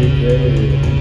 decay.